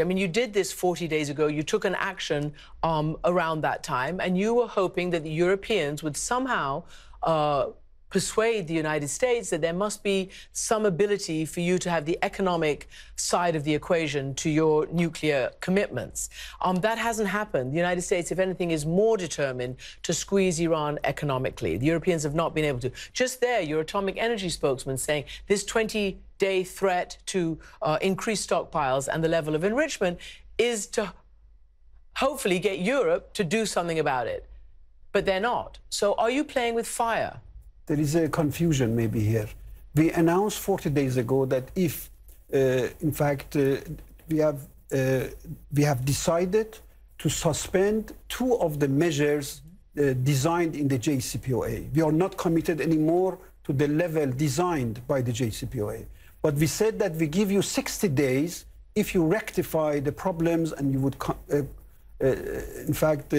I mean, you did this 40 days ago. You took an action um, around that time, and you were hoping that the Europeans would somehow uh, persuade the United States that there must be some ability for you to have the economic side of the equation to your nuclear commitments. Um, that hasn't happened. The United States, if anything, is more determined to squeeze Iran economically. The Europeans have not been able to. Just there, your atomic energy spokesman saying this 20 day threat to uh, increase stockpiles and the level of enrichment is to hopefully get Europe to do something about it. But they're not. So are you playing with fire? there is a confusion maybe here. We announced 40 days ago that if, uh, in fact, uh, we have uh, we have decided to suspend two of the measures uh, designed in the JCPOA. We are not committed anymore to the level designed by the JCPOA. But we said that we give you 60 days if you rectify the problems and you would, uh, uh, in fact,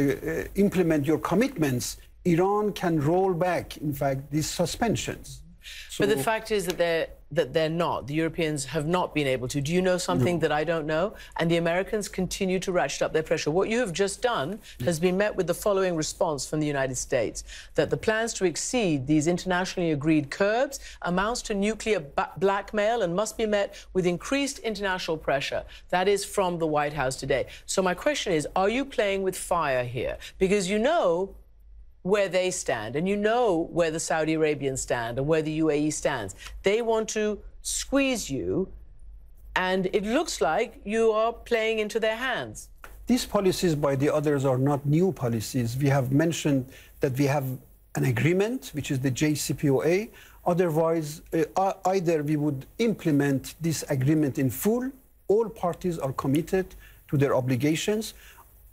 implement your commitments Iran can roll back, in fact, these suspensions. So, but the fact is that they're that they're not. The Europeans have not been able to. Do you know something no. that I don't know? And the Americans continue to ratchet up their pressure. What you have just done mm. has been met with the following response from the United States: that the plans to exceed these internationally agreed curbs amounts to nuclear blackmail and must be met with increased international pressure. That is from the White House today. So my question is: Are you playing with fire here? Because you know where they stand, and you know where the Saudi Arabians stand and where the UAE stands. They want to squeeze you, and it looks like you are playing into their hands. These policies by the others are not new policies. We have mentioned that we have an agreement, which is the JCPOA. Otherwise, uh, either we would implement this agreement in full, all parties are committed to their obligations,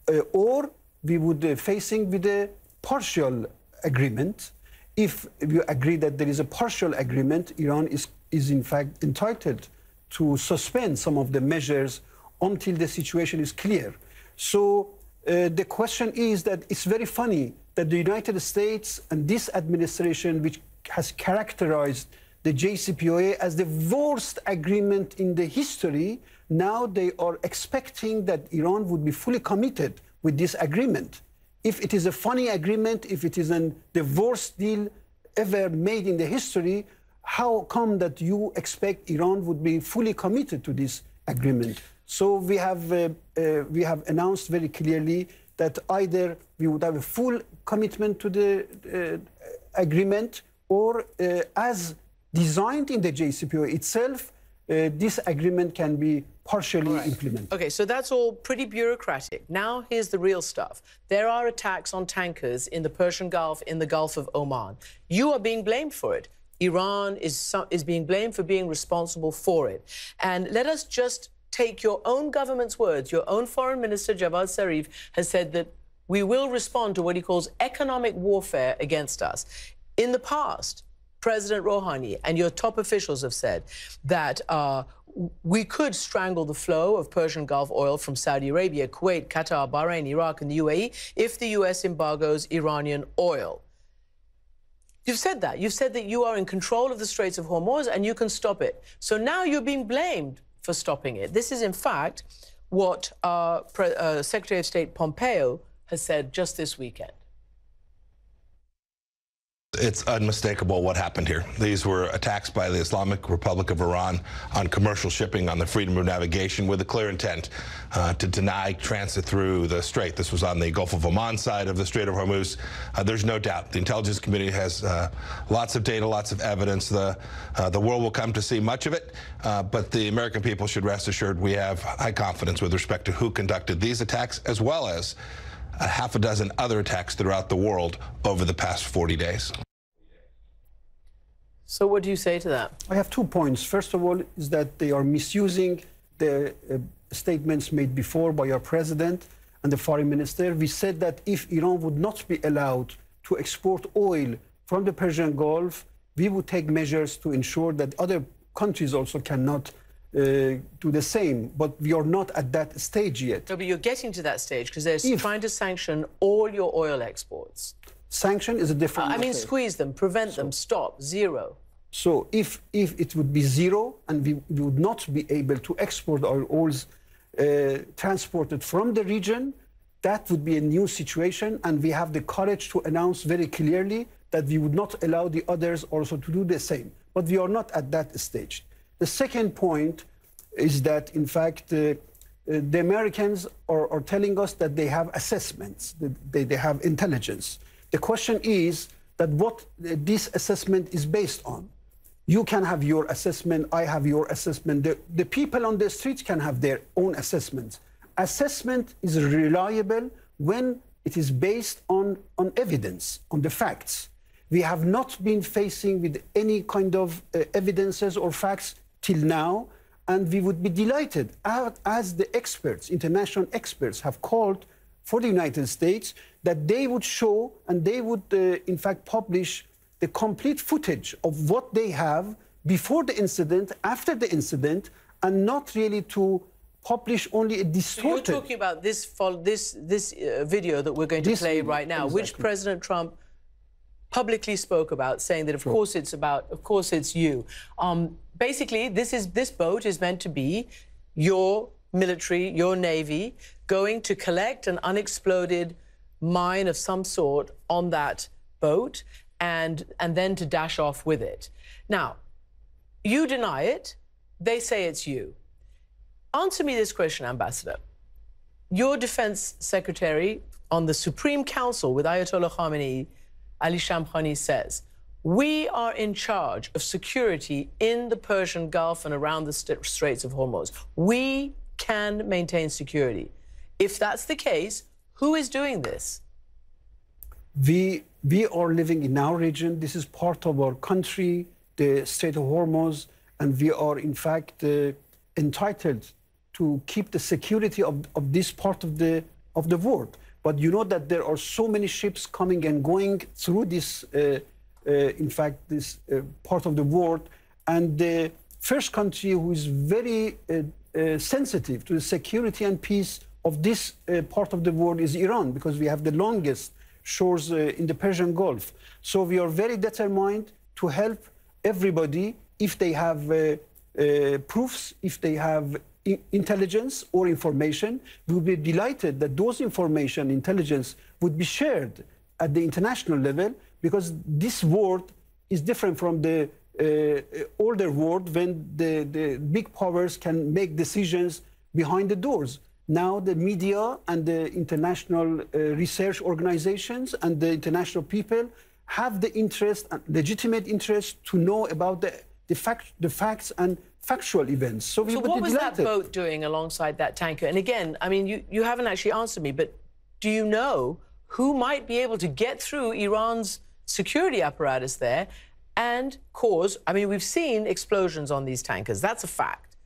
uh, or we would uh, facing with a partial agreement. If you agree that there is a partial agreement, Iran is, is in fact entitled to suspend some of the measures until the situation is clear. So uh, the question is that it's very funny that the United States and this administration, which has characterized the JCPOA as the worst agreement in the history, now they are expecting that Iran would be fully committed with this agreement if it is a funny agreement, if it is the worst deal ever made in the history, how come that you expect Iran would be fully committed to this agreement? So we have, uh, uh, we have announced very clearly that either we would have a full commitment to the uh, agreement or uh, as designed in the JCPOA itself, uh, this agreement can be partially right. implemented. Okay, so that's all pretty bureaucratic. Now here's the real stuff. There are attacks on tankers in the Persian Gulf, in the Gulf of Oman. You are being blamed for it. Iran is, is being blamed for being responsible for it. And let us just take your own government's words. Your own Foreign Minister, Javad Zarif, has said that we will respond to what he calls economic warfare against us. In the past, President Rouhani and your top officials have said that uh, we could strangle the flow of Persian Gulf oil from Saudi Arabia, Kuwait, Qatar, Bahrain, Iraq, and the UAE if the U.S. embargoes Iranian oil. You've said that. You've said that you are in control of the Straits of Hormuz and you can stop it. So now you're being blamed for stopping it. This is, in fact, what uh, uh, Secretary of State Pompeo has said just this weekend. It's unmistakable what happened here. These were attacks by the Islamic Republic of Iran on commercial shipping on the freedom of navigation with a clear intent uh, to deny transit through the strait. This was on the Gulf of Oman side of the Strait of Hormuz. Uh, there's no doubt the intelligence community has uh, lots of data, lots of evidence. The, uh, the world will come to see much of it, uh, but the American people should rest assured we have high confidence with respect to who conducted these attacks as well as a half a dozen other attacks throughout the world over the past 40 days. So what do you say to that? I have two points. First of all, is that they are misusing the uh, statements made before by our president and the foreign minister. We said that if Iran would not be allowed to export oil from the Persian Gulf, we would take measures to ensure that other countries also cannot uh, do the same. But we are not at that stage yet. No, but you're getting to that stage because they're if, trying to sanction all your oil exports. Sanction is a different. I mean, squeeze them, prevent so, them, stop, zero. So if if it would be zero and we, we would not be able to export our oils uh, transported from the region, that would be a new situation. And we have the courage to announce very clearly that we would not allow the others also to do the same. But we are not at that stage. The second point is that, in fact, uh, uh, the Americans are, are, telling us that they have assessments, that they, they have intelligence. The question is that what this assessment is based on. You can have your assessment, I have your assessment. The, the people on the streets can have their own assessments. Assessment is reliable when it is based on, on evidence, on the facts. We have not been facing with any kind of uh, evidences or facts till now, and we would be delighted as the experts, international experts, have called for the United States that they would show and they would, uh, in fact, publish the complete footage of what they have before the incident, after the incident, and not really to publish only a distorted. So you're talking about this this this uh, video that we're going to play right now, exactly. which President Trump publicly spoke about, saying that of sure. course it's about, of course it's you. Um, basically, this is this boat is meant to be your military, your navy, going to collect an unexploded mine of some sort on that boat and and then to dash off with it. Now, you deny it. They say it's you. Answer me this question, Ambassador. Your defense secretary on the Supreme Council with Ayatollah Khamenei, Ali Shamkhani, says, we are in charge of security in the Persian Gulf and around the Straits of Hormuz. We can maintain security. If that's the case, who is doing this? We, we are living in our region. This is part of our country, the state of Hormuz, and we are, in fact, uh, entitled to keep the security of, of this part of the, of the world. But you know that there are so many ships coming and going through this, uh, uh, in fact, this uh, part of the world. And the first country who is very uh, Uh, sensitive to the security and peace of this uh, part of the world is Iran, because we have the longest shores uh, in the Persian Gulf. So we are very determined to help everybody if they have uh, proofs, if they have intelligence or information, we would be delighted that those information, intelligence would be shared at the international level because this world is different from the uh, older world when the, the big powers can make decisions behind the doors. Now the media and the international uh, research organizations and the international people have the interest, legitimate interest, to know about the, the, fact, the facts and factual events. So, so what was that boat doing alongside that tanker? And again, I mean, you, you haven't actually answered me, but do you know who might be able to get through Iran's security apparatus there and cause, I mean, we've seen explosions on these tankers. That's a fact.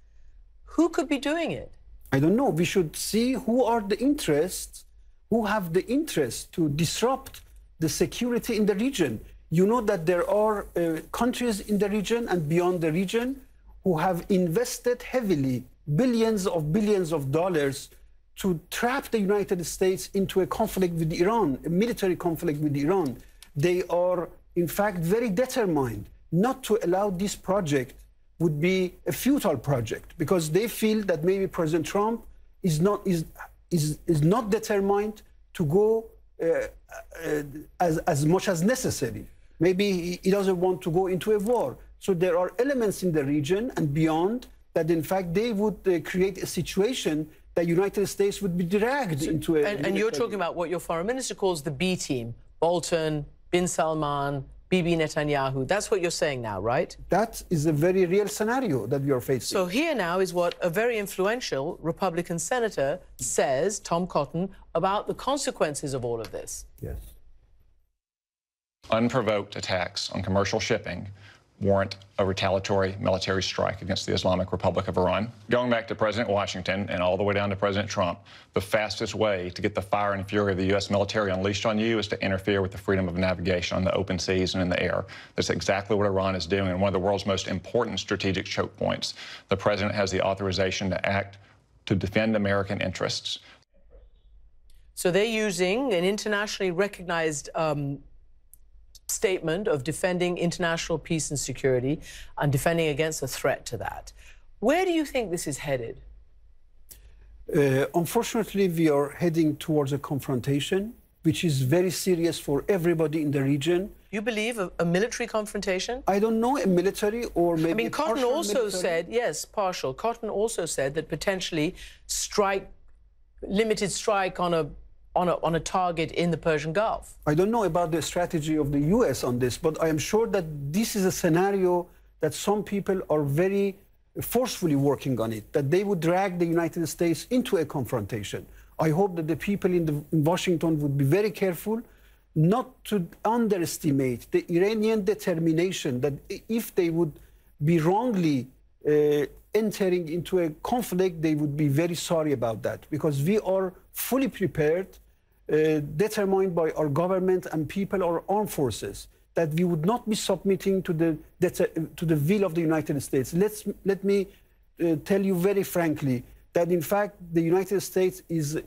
Who could be doing it? I don't know. We should see who are the interests, who have the interest to disrupt the security in the region. You know that there are uh, countries in the region and beyond the region who have invested heavily billions of billions of dollars to trap the United States into a conflict with Iran, a military conflict with Iran. They are, in fact, very determined not to allow this project would be a futile project because they feel that maybe President Trump is not is is, is not determined to go uh, uh, as, as much as necessary. Maybe he, he doesn't want to go into a war. So there are elements in the region and beyond that, in fact, they would uh, create a situation that United States would be dragged so, into a. And, and you're talking about what your foreign minister calls the B team: Bolton, Bin Salman, Bibi Netanyahu. That's what you're saying now, right? That is a very real scenario that we are facing. So here now is what a very influential Republican senator says, Tom Cotton, about the consequences of all of this. Yes. Unprovoked attacks on commercial shipping warrant a retaliatory military strike against the Islamic Republic of Iran. Going back to President Washington and all the way down to President Trump, the fastest way to get the fire and fury of the U.S. military unleashed on you is to interfere with the freedom of navigation on the open seas and in the air. That's exactly what Iran is doing, and one of the world's most important strategic choke points. The president has the authorization to act to defend American interests. So they're using an internationally recognized um, statement of defending international peace and security and defending against a threat to that. Where do you think this is headed? Uh, unfortunately, we are heading towards a confrontation, which is very serious for everybody in the region. You believe a, a military confrontation? I don't know a military or maybe. I mean, Cotton also military. said, yes, partial. Cotton also said that potentially strike, limited strike on a, on a, on a target in the Persian Gulf. I don't know about the strategy of the US on this, but I am sure that this is a scenario that some people are very forcefully working on it, that they would drag the United States into a confrontation. I hope that the people in, the, in Washington would be very careful not to underestimate the Iranian determination that if they would be wrongly uh, entering into a conflict, they would be very sorry about that because we are fully prepared, uh, determined by our government and people, our armed forces, that we would not be submitting to the, to the will of the United States. Let's, let me uh, tell you very frankly that, in fact, the United States is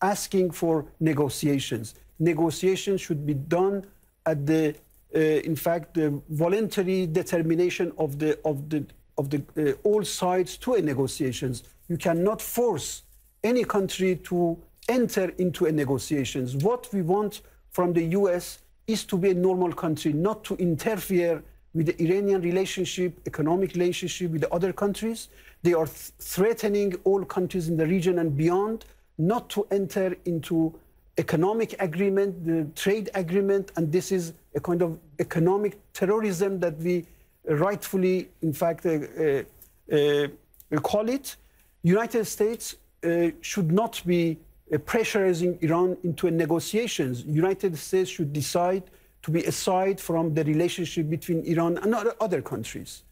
asking for negotiations. Negotiations should be done at the, uh, in fact, the voluntary determination of the, of the, of the uh, all sides to a negotiations. You cannot force any country to enter into negotiations. What we want from the U.S. is to be a normal country, not to interfere with the Iranian relationship, economic relationship with the other countries. They are th threatening all countries in the region and beyond not to enter into economic agreement, the trade agreement, and this is a kind of economic terrorism that we rightfully, in fact, uh, uh, uh, call it. United States uh, should not be pressurizing Iran into negotiations. United States should decide to be aside from the relationship between Iran and other countries.